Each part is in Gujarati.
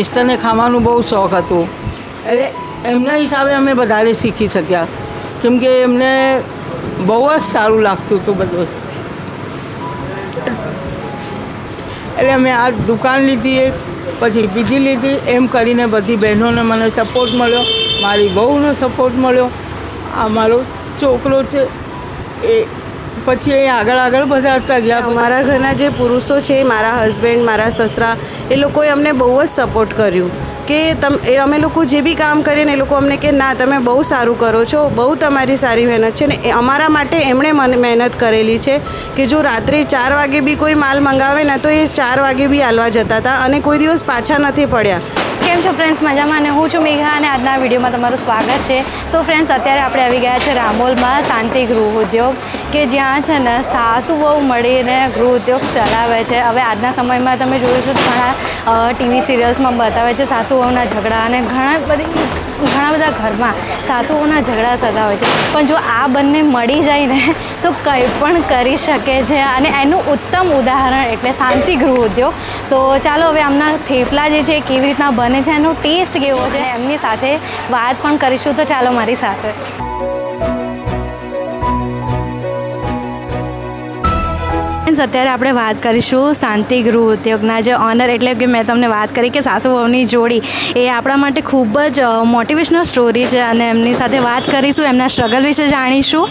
મિસ્ટરને ખાવાનું બહુ શોખ હતું. એટલે એમના હિસાબે અમે વધારે શીખી શક્યા. કેમ કે એમને બહુ જ સારું લાગતું હતું બધું. એટલે અમે આ દુકાન લીધી એક, પછી બીજી લીધી, એમ કરીને બધી બહેનોને મને સપોર્ટ મળ્યો. મારી બહુનો સપોર્ટ મળ્યો. આ મારો છોકરો છે એ પછી એ આગળ આગળ વધારતા ગયા. અમારા ઘરના જે પુરુષો છે મારા હસબન્ડ મારા સસરા એ લોકોએ અમને બહુ જ સપોર્ટ કર્યું કે તમ એ અમે લોકો જે બી કામ કરીએ ને એ લોકો અમને કે ના તમે બહુ સારું કરો છો બહુ તમારી સારી મહેનત છે ને એ અમારા માટે એમણે મને મહેનત કરેલી છે કે જો રાત્રે ચાર વાગે બી કોઈ માલ મંગાવે ને તો એ ચાર વાગે બી હાલવા જતા હતા અને કોઈ દિવસ પાછા નથી પડ્યા. કેમ છો ફ્રેન્ડ્સ મજામાં અને હું છું મેઘા અને આજના વિડીયોમાં તમારું સ્વાગત છે. તો ફ્રેન્ડ્સ અત્યારે આપણે આવી ગયા છે રામોલમાં શાંતિ ગૃહ ઉદ્યોગ. કે જ્યાં છે ને સાસુ બહુ મળીને ગૃહ ઉદ્યોગ ચલાવે છે. હવે આજના સમયમાં તમે જોયું તો ઘણા ટીવી સિરિયલ્સમાં બતાવે છે સાસુ વહુના ઝઘડા અને ઘણા બધી, ઘણા બધા ઘરમાં સાસુઓના ઝઘડા થતા હોય છે. પણ જો આ બંને મળી જાય ને તો કંઈ પણ કરી શકે છે અને એનું ઉત્તમ ઉદાહરણ એટલે શાંતિ ગૃહ ઉદ્યોગ તો ચાલો હવે આમના થેપલા જે છે કેવી રીતના બને છે, એનો ટેસ્ટ કેવો છે? એમની સાથે વાત પણ કરીશું, તો ચાલો મારી સાથે. ફ્રેન્ડ્સ અત્યારે આપણે વાત કરીશું શાંતિ ગૃહ ઉદ્યોગના જે ઓનર એટલે કે મેં તમને વાત કરી કે સાસુ વહુની જોડી, એ આપણા માટે ખૂબ જ મોટિવેશનલ સ્ટોરી છે અને એમની સાથે વાત કરીશું, એમના સ્ટ્રગલ વિશે જાણીશું.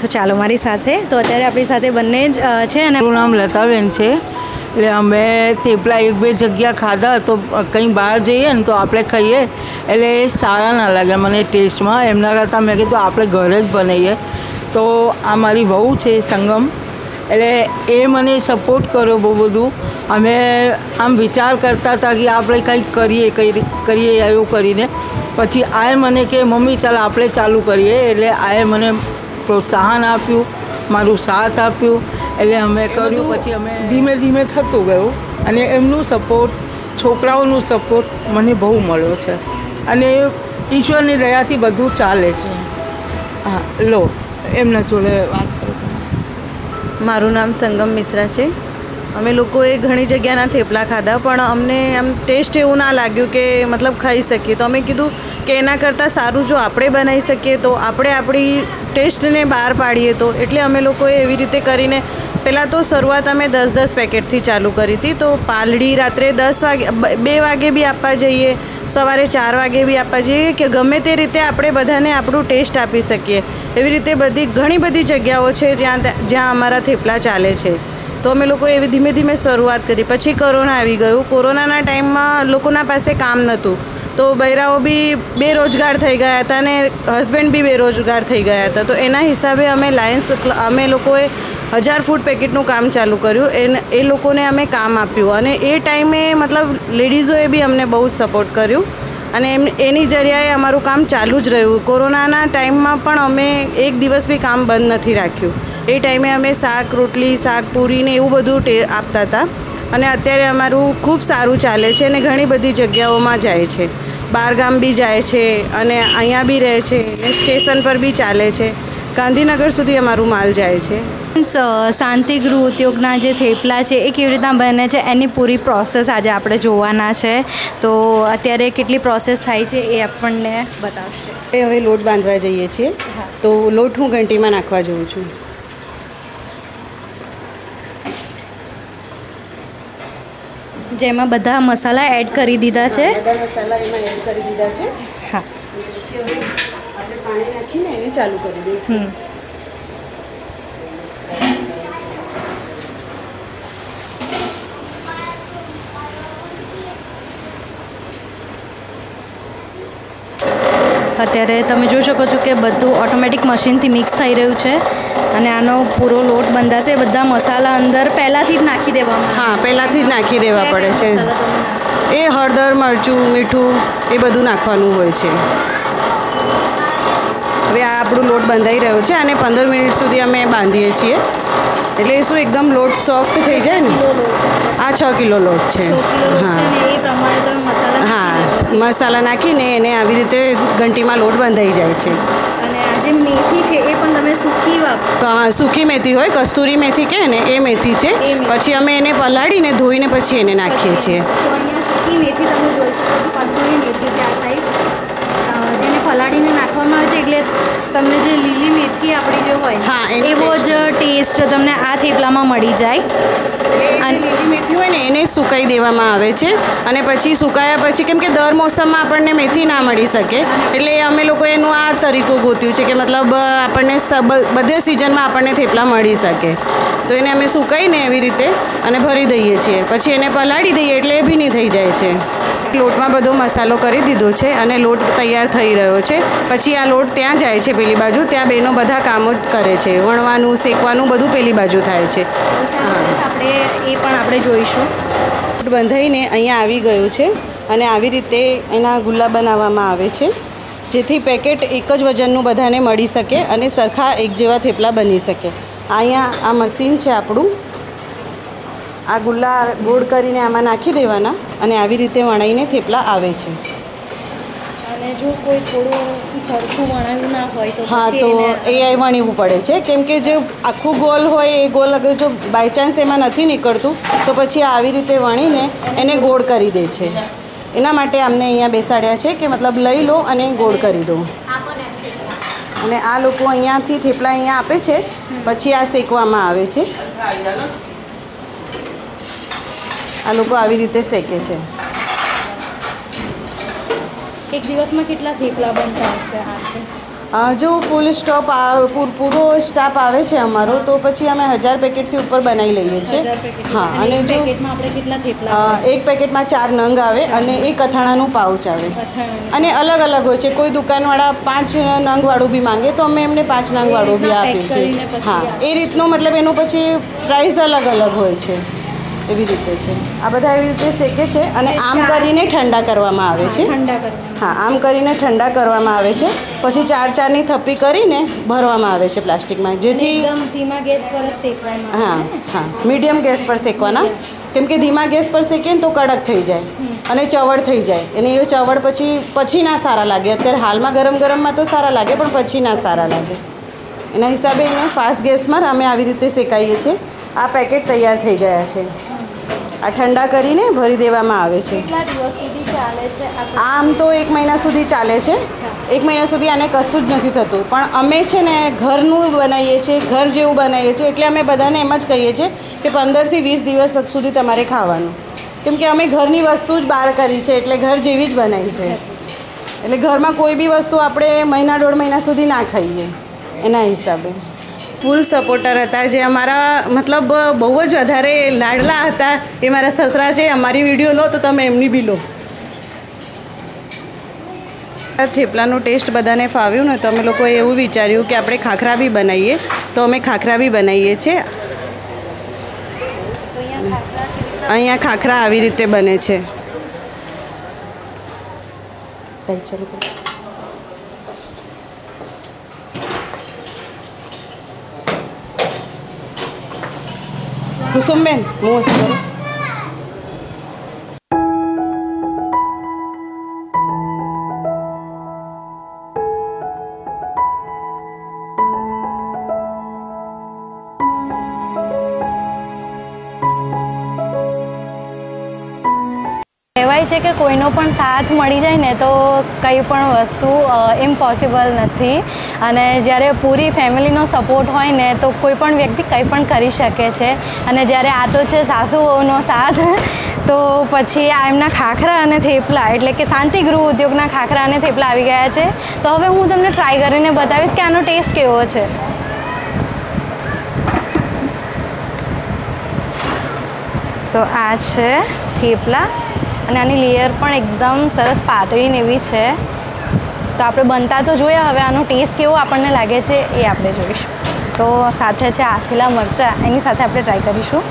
તો ચાલો મારી સાથે, તો અત્યારે આપણી સાથે બંને જ છે અને મારું નામ લતાબેન છે. એટલે અમે થેપલા એક બે જગ્યા ખાધા, તો કંઈ બહાર જઈએ ને તો આપણે ખાઈએ. એટલે સારા ના લાગે મને ટેસ્ટમાં એમના કરતાં મેં કીધું આપણે ઘરે જ બનાવીએ. તો આ મારી વહુ છે સંગમ. એટલે એ મને સપોર્ટ કર્યો બહુ બધું. અમે આમ વિચાર કરતા હતા કે આપણે કંઈક કરીએ કઈ કરીએ એવું કરીને. પછી આએ મને કે મમ્મી ચાલ આપણે ચાલુ કરીએ. એટલે આએ મને પ્રોત્સાહન આપ્યું મારું સાથ આપ્યું. એટલે અમે કર્યું પછી અમે ધીમે ધીમે થતું ગયું. અને એમનું સપોર્ટ છોકરાઓનું સપોર્ટ મને બહુ મળ્યો છે. અને ઈશ્વરની દયાથી બધું ચાલે છે. હા લો એમના જોડે વાત. મારું નામ સંગમ મિશ્રા છે. અમે લોકોએ ઘણી જગ્યાના થેપલા ખાધા, પણ અમને આમ ટેસ્ટ એવું ના લાગ્યું કે મતલબ ખાઈ શકીએ. તો અમે કીધું કે એના કરતાં સારું જો આપણે બનાવી શકીએ, તો આપણે આપણી ટેસ્ટને બહાર પાડીએ તો. એટલે અમે લોકોએ એવી રીતે કરીને પહેલાં તો શરૂઆત અમે દસ દસ પેકેટથી ચાલુ કરી હતી. તો પાલડી રાત્રે દસ વાગે, બે વાગે બી આપવા જઈએ, સવારે ચાર વાગે બી આપવા જઈએ, કે ગમે તે રીતે આપણે બધાને આપણું ટેસ્ટ આપી શકીએ. એવી રીતે બધી, ઘણી બધી જગ્યાઓ છે જ્યાં જ્યાં અમારા થેપલા ચાલે છે. તો અમે લોકો એવી ધીમે ધીમે શરૂઆત કરી. પછી કોરોના આવી ગયું. કોરોનાના ટાઈમમાં લોકોના પાસે કામ નહોતું. તો બૈરાઓ બી બેરોજગાર થઈ ગયા હતા અને હસબન્ડ બી બેરોજગાર થઈ ગયા હતા. તો એના હિસાબે અમે લાયન્સ અમે લોકોએ હજાર ફૂટ પેકેટનું કામ ચાલુ કર્યું. એને, એ લોકોને અમે કામ આપ્યું. અને એ ટાઈમે મતલબ લેડીઝોએ બી અમને બહુ સપોર્ટ કર્યું. અને એમ એની જરિયાએ અમારું કામ ચાલુ જ રહ્યું. કોરોનાના ટાઈમમાં પણ અમે એક દિવસ બી કામ બંધ નથી રાખ્યું. એ ટાઈમે અમે શાક, રોટલી, શાક, પૂરી ને એવું બધું ટે આપતા હતા. અને અત્યારે અમારું ખૂબ સારું ચાલે છે અને ઘણી બધી જગ્યાઓમાં જાય છે. બહારગામ બી જાય છે અને અહીંયા બી રહે છે ને સ્ટેશન પર બી ચાલે છે. ગાંધીનગર સુધી અમારું માલ જાય છે. શાંતિ ગૃહ ઉદ્યોગના જે થેપલા છે એ કેવી રીતના બને છે એની પૂરી પ્રોસેસ આજે આપણે જોવાના છે. તો અત્યારે કેટલી પ્રોસેસ થાય છે એ આપણને બતાવશે. એ હવે લોટ બાંધવા જઈએ છીએ. તો લોટ હું ઘંટીમાં નાખવા જઉં છું. જેમાં બધા મસાલા એડ કરી દીધા છે. બધા મસાલા એમાં એડ કરી દીધા છે. હા. પાણી નાખીને એને ચાલુ કરી દઈશું. અત્યારે તમે જોઈ શકો છો કે બધું ઓટોમેટિક મશીનથી મિક્સ થઈ રહ્યું છે અને આનો પૂરો લોટ બંધાશે. બધા મસાલા અંદર પહેલાંથી જ નાખી દેવામાં હા પહેલાંથી જ નાખી દેવા પડે છે. એ હળદર મરચું મીઠું એ બધું નાખવાનું હોય છે. હવે આ આપણું લોટ બંધાઈ રહ્યો છે અને પંદર મિનિટ સુધી અમે બાંધીએ છીએ. એટલે એ શું એકદમ લોટ સોફ્ટ થઈ જાય ને? આ છ કિલો લોટ છે. હા. હા મસાલા નાખીને એને આવી રીતે ઘંટીમાં લોટ બંધાઈ જાય છે. અને જે મેથી છે એ પણ તમે સૂકી વાપરો હા સૂકી મેથી હોય કસ્તુરી મેથી કહે ને એ મેથી છે. પછી અમે એને પલાળીને ધોઈને પછી એને નાખીએ છીએ. મેથી તમે જોઈ શકો છો કસ્તુરી મેથી છે આ સાઈડ જેને પલાળીને નાખવામાં આવે છે એટલે તમને જે લીલી મેથી આપણી જે હોય હા, એનો એવો જ ટેસ્ટ તમને આ થેપલામાં મળી જાય. અને લીલી મેથી હોય ને એને સુકાઈ દેવામાં આવે છે. અને પછી સુકાયા પછી કેમ કે દર મોસમમાં આપણને મેથી ના મળી શકે. એટલે અમે લોકો એનું આ તરીકો ગોત્યું છે કે મતલબ આપણને બધે સિઝનમાં આપણને થેપલા મળી શકે. તો એને અમે સુકાઈને એવી રીતે અને ભરી દઈએ છીએ. પછી એને પલાળી દઈએ એટલે એ ભીની થઈ જાય છે. લોટમાં બધો મસાલો કરી દીધો છે અને લોટ તૈયાર થઈ રહ્યો છે. પછી આ લોટ ત્યાં જાય છે પેલી બાજુ ત્યાં બેનો બધા કામો જ કરે છે. વણવાનું શેકવાનું બધું પેલી બાજુ થાય છે. આપણે એ પણ આપણે જોઈશું. બંધાઈને અહીંયા આવી ગયું છે અને આવી રીતે એના ગુલ્લા બનાવવામાં આવે છે. જેથી પેકેટ એક જ વજનનું બધાને મળી શકે અને સરખા એક જેવા થેપલા બની શકે. અહીંયા આ મશીન છે આપણું. આ ગુલ્લા ગોળ કરીને આમાં નાખી દેવાના અને આવી રીતે વણાઈને થેપલા આવે છે. અને જો કોઈ થોડું સરખું વણાયું ના હોય તો હા તો એ વણીવું પડે છે. કેમ કે જે આખું ગોલ હોય એ ગોલ અગર જો બાય ચાન્સ એમાં નથી નીકળતું તો પછી આવી રીતે વણીને એને ગોળ કરી દે છે. એના માટે અમને અહીંયા બેસાડ્યા છે કે મતલબ લઈ લો અને ગોળ કરી દો. અને આ લોકો અહીંયાથી થેપલા અહીંયા આપે છે. પછી આ શેકવામાં આવે છે. આ લોકો આવી રીતે શેકે છે. એક દિવસમાં કેટલા થેપલા બનતા હશે અ, જો ફૂલ સ્ટોપ પૂરો સ્ટાફ આવે છે અમારો તો પછી અમે હજાર પેકેટથી ઉપર બનાવી લઈએ છીએ. હા અને જો એક પેકેટમાં ચાર નંગ આવે અને એક અથાણાનું પાઉચ આવે. અને અલગ અલગ હોય છે. કોઈ દુકાનવાળા પાંચ નંગવાળું બી માંગે તો અમે એમને પાંચ નંગવાળું બી આપીએ છીએ. હા એ રીતનું મતલબ એનું પછી પ્રાઇસ અલગ અલગ હોય છે. એવી રીતે છે. આ બધા એવી રીતે શેકે છે અને આમ કરીને ઠંડા કરવામાં આવે છે. હા આમ કરીને ઠંડા કરવામાં આવે છે. પછી ચાર ચારની થપ્પી કરીને ભરવામાં આવે છે પ્લાસ્ટિકમાં. જેથી ધીમા ગેસ પર જ હા? હા મીડિયમ ગેસ પર શેકવાના. કેમ કે ધીમા ગેસ પર શેકીએ ને તો કડક થઈ જાય અને ચવડ થઈ જાય. અને એ ચવડ પછી પછી ના સારા લાગે. અત્યારે હાલમાં ગરમ ગરમમાં તો સારા લાગે પણ પછી ના સારા લાગે. એના હિસાબે એને ફાસ્ટ ગેસમાં અમે આવી રીતે શેકાઈએ છીએ. આ પેકેટ તૈયાર થઈ ગયા છે. આ ઠંડા કરીને ભરી દેવામાં આવે છે. આમ તો એક મહિના સુધી ચાલે છે. એક મહિના સુધી આને કશું જ નથી થતું. પણ અમે છે ને ઘરનું બનાવીએ છીએ ઘર જેવું બનાવીએ છીએ એટલે અમે બધાને એમ જ કહીએ છીએ કે પંદરથી વીસ દિવસ સુધી તમારે ખાવાનું. કેમ કે અમે ઘરની વસ્તુ જ બહાર કરી છે એટલે ઘર જેવી જ બનાવી છે. એટલે ઘરમાં કોઈ બી વસ્તુ આપણે મહિના દોઢ મહિના સુધી ના ખાઈએ એના હિસાબે. ફૂલ સપોર્ટર હતા. જે અમારા મતલબ બહુ જ વધારે લાડલા હતા. એ મારા સસરા છે, અમારી વીડિયો લો તો તમે એમની બી લો. થેપલાનો ટેસ્ટ બધાને ફાવ્યું ને તો અમે લોકોએ એવું વિચાર્યું કે આપણે ખાખરા બી બનાવીએ. તો અમે ખાખરા બી બનાવીએ છીએ. અહીંયા ખાખરા આવી રીતે બને છે. કુસુમબેન હું હશે છે કે કોઈનો પણ સાથ મળી જાય ને તો કંઈ પણ વસ્તુ ઇમ્પોસિબલ નથી. અને જ્યારે પૂરી ફેમિલીનો સપોર્ટ હોય ને તો કોઈ પણ વ્યક્તિ કંઈ પણ કરી શકે છે. અને જ્યારે આ તો છે સાસુ વહુનો સાથ, તો પછી આ એમના ખાખરા અને થેપલા, એટલે કે શાંતિ ગૃહ ઉદ્યોગના ખાખરા અને થેપલા આવી ગયા છે. તો હવે હું તમને ટ્રાય કરીને બતાવીશ કે આનો ટેસ્ટ કેવો છે. તો આ છે થેપલા. અને આની લેયર પણ એકદમ સરસ પાતળી ને એવી છે. તો આપણે બનતા તો જોઈએ હવે આનો ટેસ્ટ કેવો આપણને લાગે છે એ આપણે જોઈશું. તો સાથે છે આખેલા મરચાં, એની સાથે આપણે ટ્રાય કરીશું.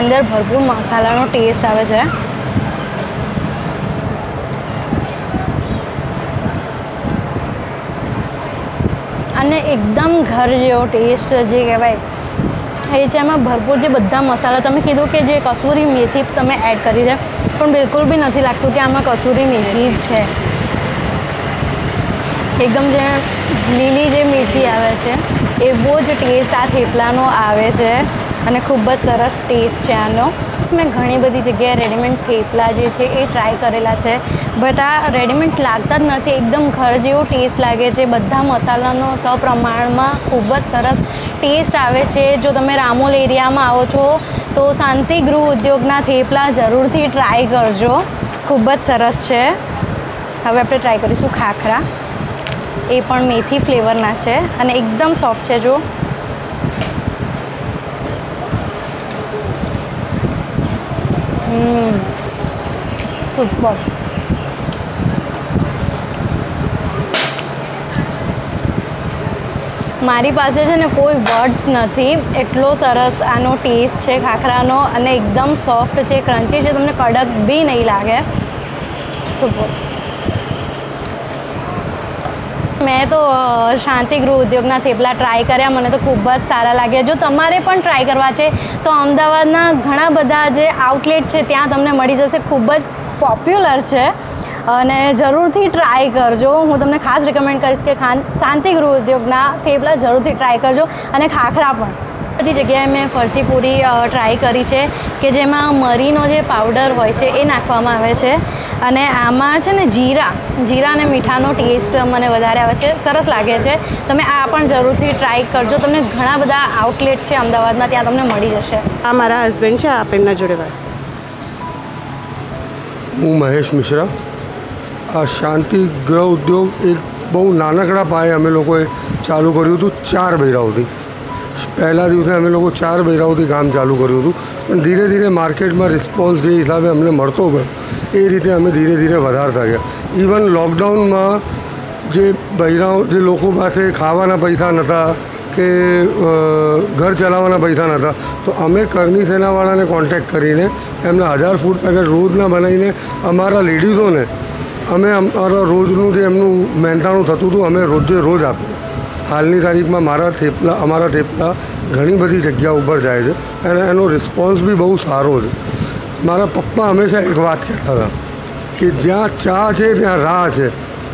અંદર ભરપૂર મસાલાનો ટેસ્ટ આવે છે. અને એકદમ ઘર જેવો ટેસ્ટ જે કહેવાય. એ છે એમાં ભરપૂર જે બધા મસાલા, તમે કીધું કે જે કસૂરી મેથી તમે એડ કરી છે, પણ બિલકુલ બી નથી લાગતું કે આમાં કસૂરી મેથી જ છે. એકદમ જે લીલી જે મેથી આવે છે, એવો જ ટેસ્ટ આ થેપલાનો આવે છે અને ખૂબ જ સરસ ટેસ્ટ છે આનો. મેં ઘણી બધી જગ્યાએ રેડીમેડ થેપલા જે છે એ ટ્રાય કરેલા છે. બટ આ રેડીમેડ લાગતા જ નથી. એકદમ ઘર જેવો ટેસ્ટ લાગે છે. બધા મસાલાનો સપ્રમાણમાં ખૂબ જ સરસ ટેસ્ટ આવે છે. જો તમે રામોલ એરિયામાં આવો છો, તો શાંતિ ગૃહ ઉદ્યોગના થેપલા જરૂરથી ટ્રાય કરજો. ખૂબ જ સરસ છે. હવે આપણે ટ્રાય કરીશું ખાખરા. એ પણ મેથી ફ્લેવરના છે. અને એકદમ સોફ્ટ છે જો. હમ સુપર મારી પાસે છે ને કોઈ વર્ડ્સ નથી. એટલો સરસ આનો ટેસ્ટ છે, ખાખરાનો, અને એકદમ સોફ્ટ છે ક્રન્ચી છે. તમને કડક બી નહીં લાગે. સુપર મેં તો શાંતિ ગૃહ ઉદ્યોગના થેપલા ટ્રાય કર્યા. મને તો ખૂબ જ સારા લાગ્યા. જો તમારે પણ ટ્રાય કરવા છે, તો અમદાવાદના ઘણા બધા જે આઉટલેટ છે, ત્યાં તમને મળી જશે. ખૂબ જ પોપ્યુલર છે. અને જરૂરથી ટ્રાય કરજો. હું તમને ખાસ રિકમેન્ડ કરીશ કે ખાન, શાંતિ ગૃહ ઉદ્યોગના થેપલા જરૂરથી ટ્રાય કરજો. અને ખાખરા પણ. બધી જગ્યાએ મેં ફરસી પૂરી ટ્રાય કરી છે કે જેમાં મરીનો જે પાવડર હોય છે એ નાખવામાં આવે છે. અને આમાં છે ને જીરા જીરા અને મીઠાનો ટેસ્ટ મને વધારે આવે છે સરસ લાગે છે. તમે આ પણ જરૂરથી ટ્રાય કરજો. તમને ઘણા બધા આઉટલેટ છે અમદાવાદમાં ત્યાં તમને મળી જશે. આ મારા હસબન્ડ છે આપ એમના જોડે વાત. હું મહેશ મિશ્રા. આ શાંતિ ગ્રહ ઉદ્યોગ એક બહુ નાનકડા પાયે અમે લોકોએ ચાલુ કર્યું હતું ચાર બૈરાઓથી પહેલા દિવસે અમે લોકો ચાર બૈરાઓથી કામ ચાલુ કર્યું હતું. પણ ધીરે ધીરે માર્કેટમાં રિસ્પોન્સ જે હિસાબે અમને મળતો ગયો, એ રીતે અમે ધીરે ધીરે વધારતા ગયા. ઇવન લોકડાઉનમાં જે બહેરાઓ જે લોકો પાસે ખાવાના પૈસા નહોતા કે ઘર ચલાવવાના પૈસા નહોતા તો અમે કરની સેનાવાળાને કોન્ટેક્ટ કરીને એમના હજાર ફૂડ પેકેટ રોજના બનાવીને અમારા લેડીઝોને અમે અમારા રોજનું જે એમનું મહેનતાણું થતું હતું, અમે રોજે રોજ આપ્યું. હાલની તારીખમાં મારા થેપલા અમારા થેપલા ઘણી બધી જગ્યા ઉપર જાય છે અને એનો રિસ્પોન્સ બી બહુ સારો છે. મારા પપ્પા હંમેશા એક વાત કહેતા હતા કે જ્યાં ચા છે ત્યાં રાહ છે.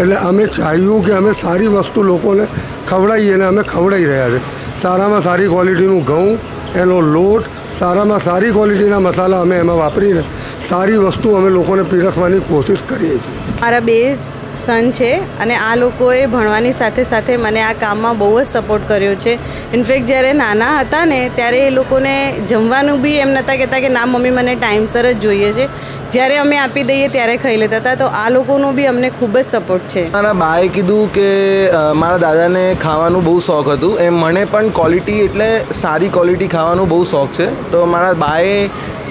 એટલે અમે ચાહ્યું કે અમે સારી વસ્તુ લોકોને ખવડાવીએ અને અમે ખવડાવી રહ્યા છે. સારામાં સારી ક્વોલિટીનું ઘઉં, એનો લોટ, સારામાં સારી ક્વોલિટીના મસાલા અમે એમાં વાપરીને સારી વસ્તુ અમે લોકોને પીરસવાની કોશિશ કરીએ છીએ. મારા બે સન છે અને આ લોકોએ ભણવાની સાથે સાથે મને આ કામમાં બહુ જ સપોર્ટ કર્યો છે. ઇનફેક્ટ જ્યારે નાના હતા ને, ત્યારે એ લોકોને જમવાનું બી એમ નહોતા કહેતા કે, ના, મમ્મી, મને ટાઈમસર જ જોઈએ છે. જ્યારે અમે આપી દઈએ ત્યારે ખાઈ લેતા હતા. તો આ લોકોનો બી અમને ખૂબ જ સપોર્ટ છે. મારા બાએ કીધું કે મારા દાદાને ખાવાનું બહુ શોખ હતું. એમ મને પણ ક્વોલિટી એટલે સારી ક્વોલિટી ખાવાનું બહુ શોખ છે. તો મારા બાએ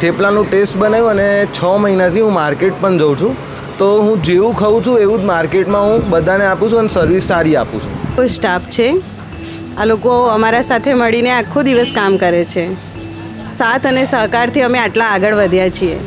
થેપલાનું ટેસ્ટ બનાવ્યું અને છ મહિનાથી હું માર્કેટ પણ જાઉં છું. તો હું જેવું ખાઉં છું એવું જ માર્કેટમાં હું બધાને આપું છું અને સર્વિસ સારી આપું છું. સ્ટાફ છે? આ લોકો અમારા સાથે મળીને આખો દિવસ કામ કરે છે. સાથ અને સહકારથી અમે આટલા આગળ વધ્યા છીએ.